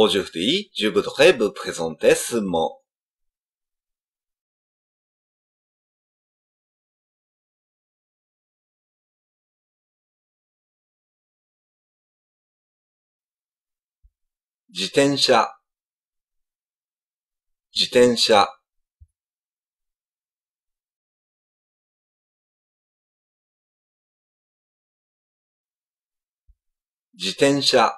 Aujourd'hui, je voudrais vous présenter ce mot. Jitensha. Jitensha. Jitensha.、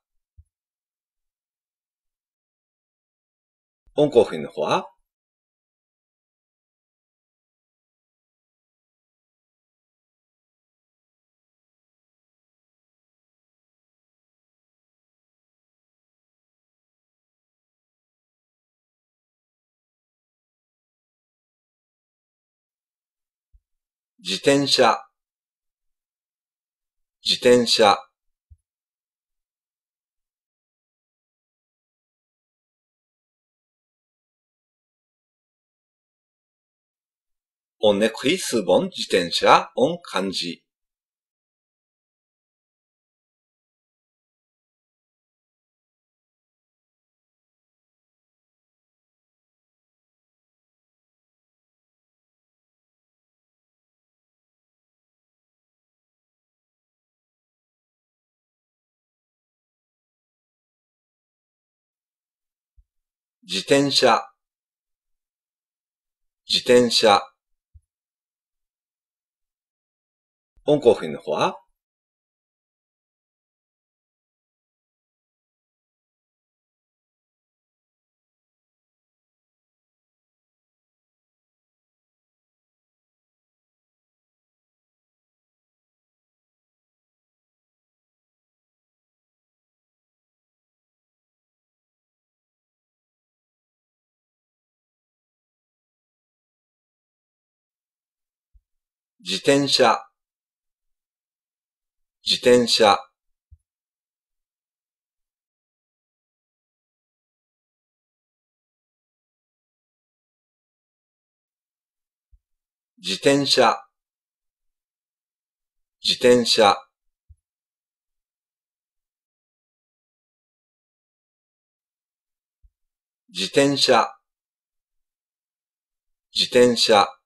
オンコフィンの方は？じてんしゃじ。オネクイスボ自転車？オ漢字。自転車。自転車。オンコンの方は？自転車。自転車。自転車、自転車。自転車、自転車。